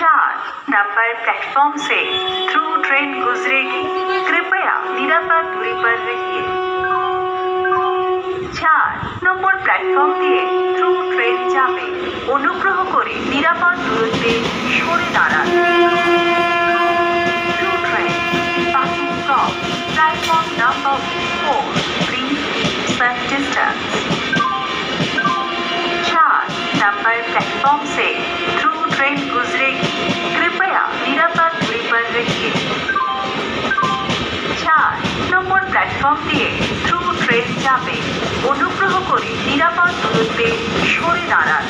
number platform से through train गुजरेगी कृपया निरापद दूरी पर रहिए চার নম্বর প্ল্যাটফর্ম দিয়ে থ্রু ট্রেন যাবে অনুগ্রহ করে নিরাপদ দূরত্বে সরে দাঁড়ান through train passing from platform number four please safe distance चार नंबर प्लेटफॉर्म से थ्रू ट्रेन गुजरेगी कृपया निरापद दूरी पर रहिए চার নম্বর প্ল্যাটফর্ম দিয়ে থ্রু ট্রেন যাবে অনুগ্রহ করে নিরাপদ দূরত্বে সরে দাঁড়ান